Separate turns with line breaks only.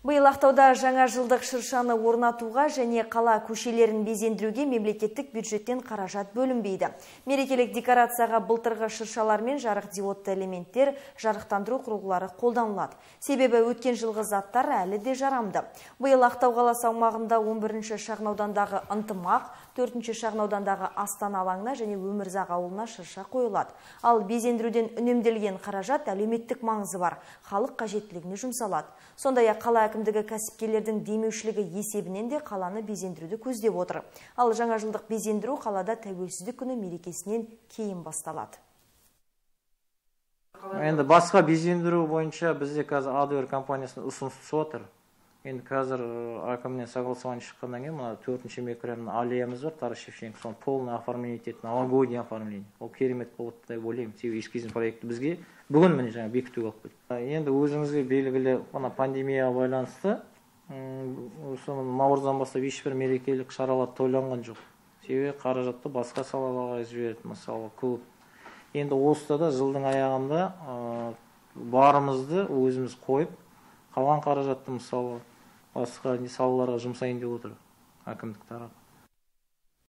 Биыл Ақтауда жаңа жылдық шыршаны орнатуға және қала көшелерін безендіруге мемлекеттік бюджеттен қаражат бөлінбейді. Мерекелік декорацияға былтырғы шыршалар мен жарық диодты элементтер, жарықтандыру құрылғылары қолданылады. Себебі өткен жылғы заттар әлі де жарамды. Биыл Ақтау қаласы аумағында 11-ші шағынаудандағы ынтымақ, 4-ші шағынаудандағы Астана алаңына және Өмірзақ ауылына шырша қойылады. Ал безендіруден үнемделген қаражат әлеуметтік маңызы бар, халық қажеттілігіне жұмсалады. Сондай-ақ қала әкімдігі кәсіпкерлердің демеушілігі есебінен де қаланы безендіруді көздеп отыр. Ал жаңа жылдық безендіру қалада тәуелсіздік күні мерекесінен кейін басталады.
Енді басқа безендіру бойынша бізде қазір Адвер компаниясының ұсыныс түсіп отыр. Енді қазір әкімнен согласование шыққаннан кейін мына төртінші микрорайонның аллеямыз бар Тарас Шевченко, соны полный оформление ететін новогодний оформление. Ол керемет болады деп ойлаймын. Себебі эскизный проекті бізге бүгін міне жаңа бекітуге алып келді. Енді өзіңізге белгілі мына пандемияға байланысты осы наурыздан бастап ешбір мерекелік шаралар тойланған жоқ. Себебі қаражатты басқа салаларға жіберді, мысалы клуб. Енді осыда да жылдың аяғында барымызды өзіміз қойып, қалған қаражатты мысалы басқа салаларға жұмсайын деп отыр әкімдік тарапы.